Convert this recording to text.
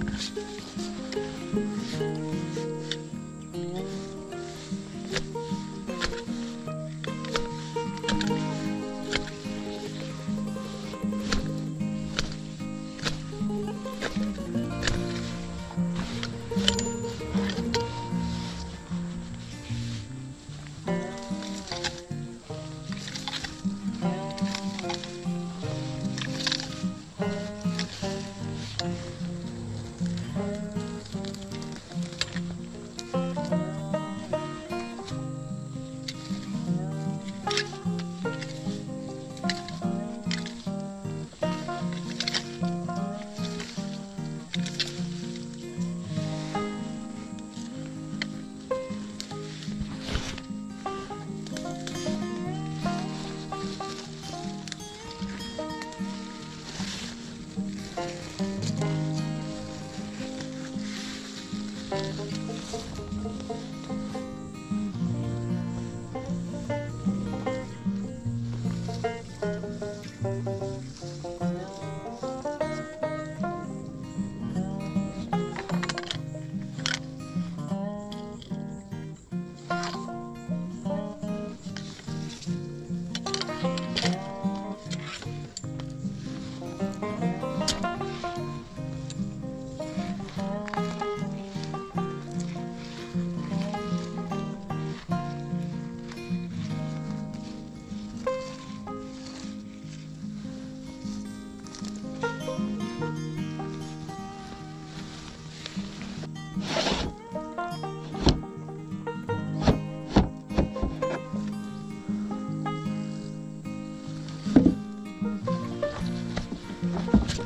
《そうだ》